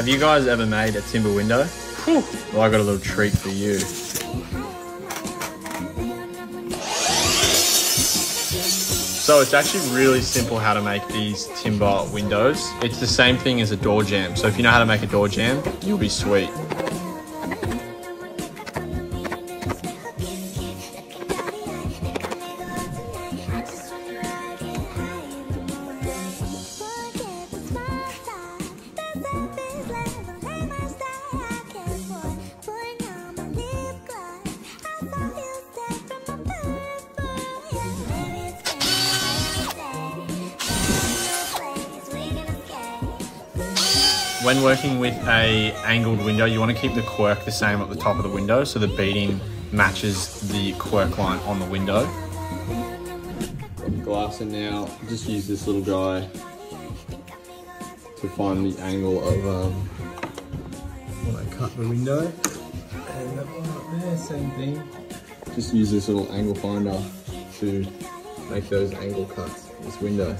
Have you guys ever made a timber window? Whew. Well, I got a little treat for you. So it's actually really simple how to make these timber windows. It's the same thing as a door jamb. So if you know how to make a door jamb, you'll be sweet. When working with a angled window, you want to keep the quirk the same at the top of the window so the beading matches the quirk line on the window. Glass and now just use this little guy to find the angle of um, when I cut the window. And that one up there, same thing. Just use this little angle finder to make those angle cuts, this window.